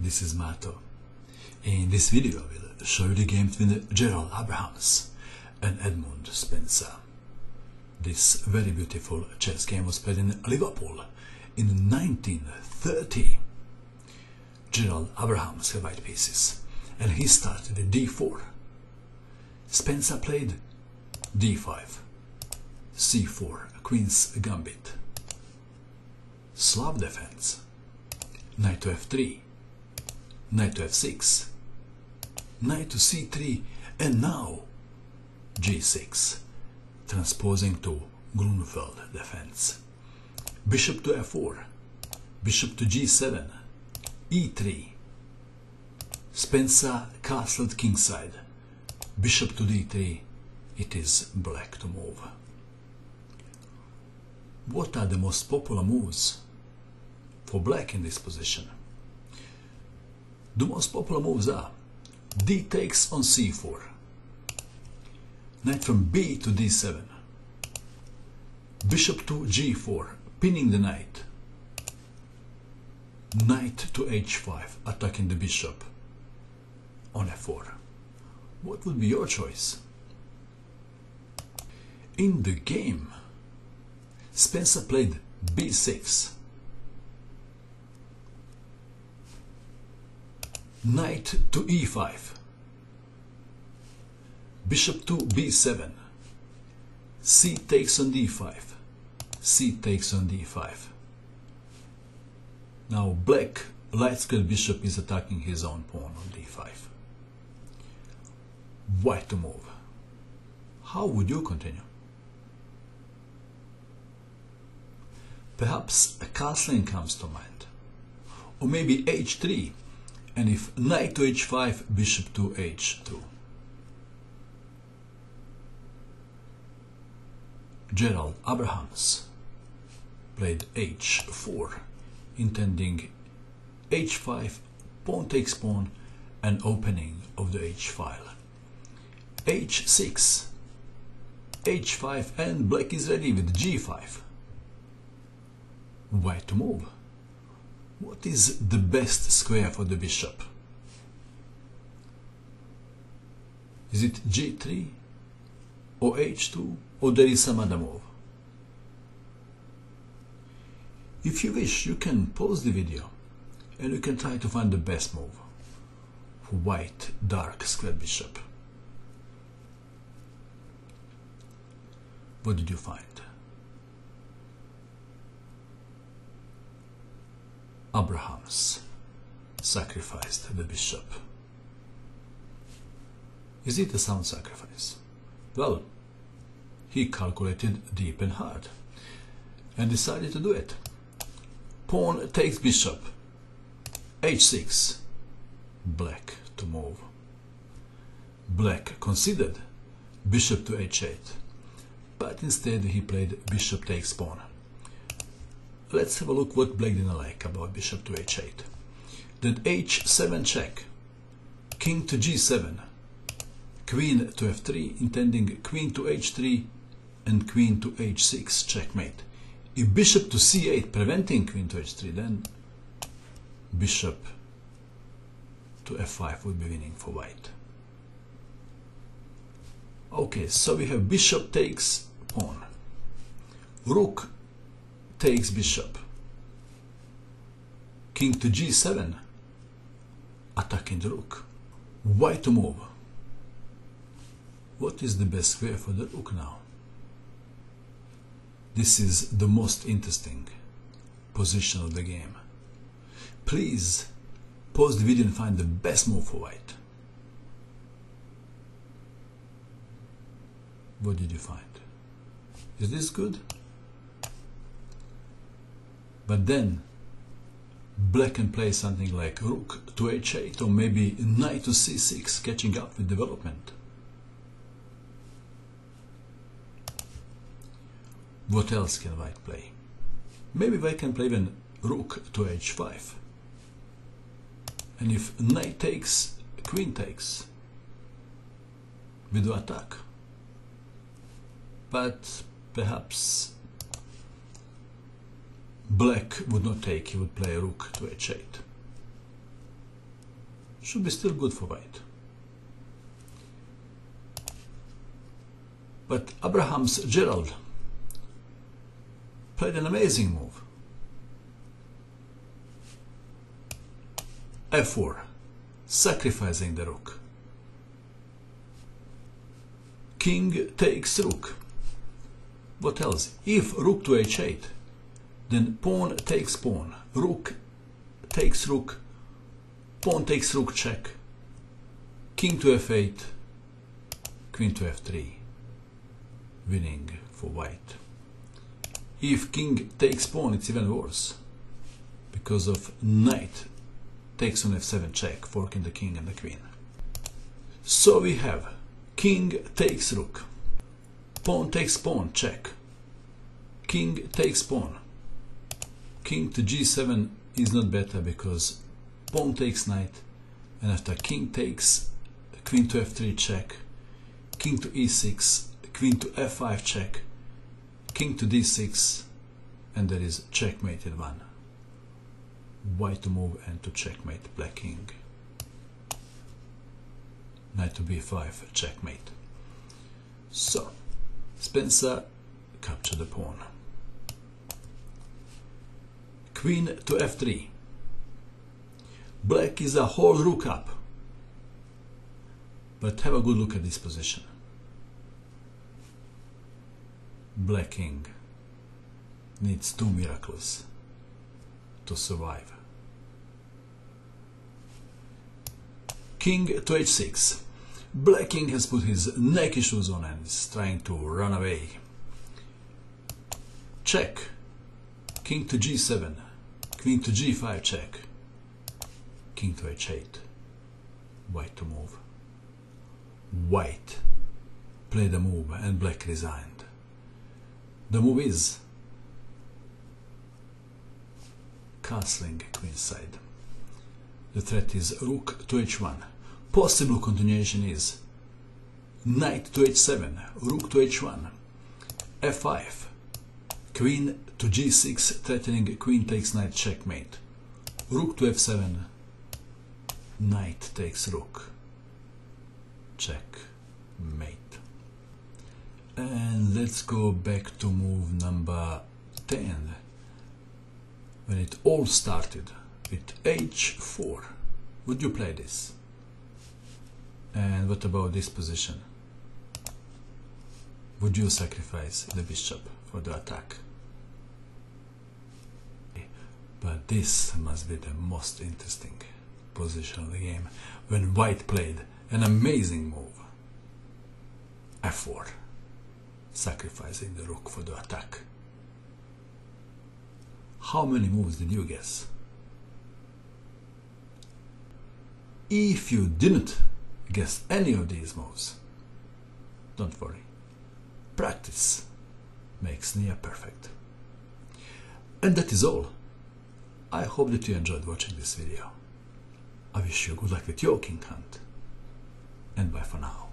this is Mato. In this video I will show you the game between Gerald Abrahams and Edmund Spencer. This very beautiful chess game was played in Liverpool in 1930. Gerald Abrahams had white pieces and he started at d4. Spencer played d5, c4, queen's gambit, Slav defense, knight to f3, knight to f6, knight to c3, and now g6, transposing to Grunfeld defense. Bishop to f4, bishop to g7, e3, Spencer castled kingside, bishop to d3, it is black to move. What are the most popular moves for black in this position? The most popular moves are d takes on c4, knight from b to d7, bishop to g4, pinning the knight, knight to h5, attacking the bishop. On f4. What would be your choice? In the game, Spencer played b6, knight to e5, bishop to b7, c takes on d5, c takes on d5. Now black light-squared bishop is attacking his own pawn on d5. White to move. How would you continue? Perhaps a castling comes to mind. Or maybe h3 and if knight to h5, bishop to h2. Gerald Abrahams played h4, intending h5, pawn takes pawn, and opening of the h file. h6, h5, and black is ready with g5. White to move. What is the best square for the bishop? Is it g3 or h2 or there is some other move? If you wish, you can pause the video and you can try to find the best move for white dark square bishop. What did you find? Abrahams sacrificed the bishop. Is it a sound sacrifice? Well, he calculated deep and hard and decided to do it. Pawn takes bishop, h6, black to move. Black considered bishop to h8, but instead he played bishop takes pawn. Let's have a look what Black didn't like about bishop to h8. That h7 check, king to g7, queen to f3, intending queen to h3 and queen to h6 checkmate. If bishop to c8 preventing queen to h3, then bishop to f5 would be winning for white. Okay, so we have bishop takes pawn, rook takes bishop. King to g7, attacking the rook. White to move. What is the best square for the rook now? This is the most interesting position of the game. Please pause the video and find the best move for white. What did you find? Is this good? But then black can play something like rook to h8 or maybe knight to c6 catching up with development. What else can white play? Maybe white can play even rook to h5. And if knight takes, queen takes, we do attack. But perhaps black would not take, he would play a rook to h8. should be still good for white. But Abraham's Gerald played an amazing move. f4, sacrificing the rook. King takes rook. What else? If rook to h8, then pawn takes pawn, rook takes rook, pawn takes rook check, king to f8, queen to f3, winning for white. If king takes pawn, it's even worse, because of knight takes on f7 check, forking the king and the queen. So we have king takes rook, pawn takes pawn, check, king takes pawn, king to g7 is not better because pawn takes knight and after king takes queen to f3 check king to e6 queen to f5 check king to d6 and there is checkmated one. White to move and to checkmate black king? Knight to b5 checkmate. So Spencer captured the pawn queen to f3 black is a whole rook up but have a good look at this position black king needs two miracles to survive. King to h6. Black king has put his neck shoes on and is trying to run away. Check. King to g7. Queen to g5 check. King to h8. White to move. White played the move and black resigned. The move is castling queenside. The threat is rook to h1. Possible continuation is knight to h7, rook to h1, f5, queen to g6 threatening queen takes knight checkmate, rook to f7, knight takes rook, checkmate. And let's go back to move number 10 when it all started with h4 would you play this? And what about this position? Would you sacrifice the bishop for the attack but this must be the most interesting position of the game when white played an amazing move f4 sacrificing the rook for the attack how many moves did you guess? If you didn't guess any of these moves, don't worry. Practice makes near perfect. And that is all. I hope that you enjoyed watching this video. I wish you good luck with your king hunt. And bye for now.